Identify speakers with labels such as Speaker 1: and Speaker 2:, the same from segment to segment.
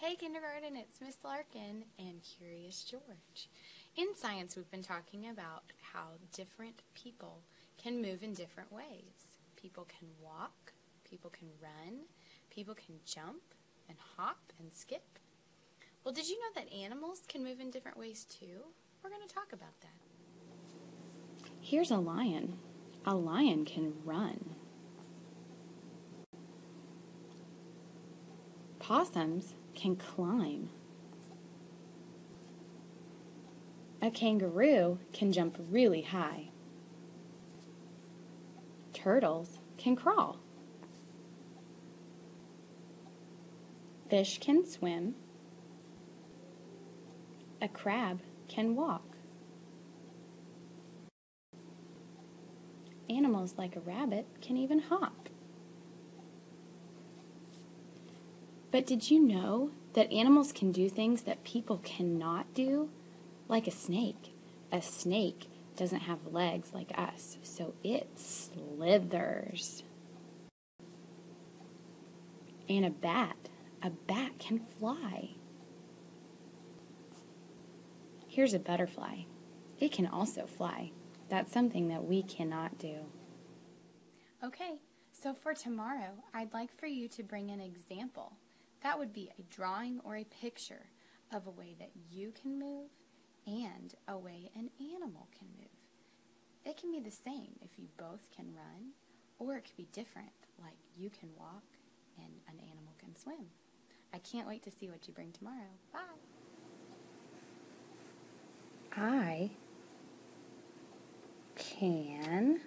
Speaker 1: Hey kindergarten, it's Miss Larkin and Curious George. In science, we've been talking about how different people can move in different ways. People can walk, people can run, people can jump and hop and skip. Well, did you know that animals can move in different ways too? We're going to talk about that.
Speaker 2: Here's a lion. A lion can run. Possums can climb. A kangaroo can jump really high. Turtles can crawl. Fish can swim. A crab can walk. Animals like a rabbit can even hop. But did you know that animals can do things that people cannot do? Like a snake. A snake doesn't have legs like us, so it slithers. And a bat. A bat can fly. Here's a butterfly. It can also fly. That's something that we cannot do.
Speaker 1: Okay, so for tomorrow, I'd like for you to bring an example. That would be a drawing or a picture of a way that you can move and a way an animal can move. It can be the same if you both can run, or it could be different, like you can walk and an animal can swim. I can't wait to see what you bring tomorrow. Bye.
Speaker 2: I can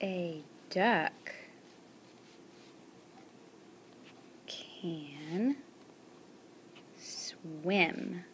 Speaker 2: A duck can swim.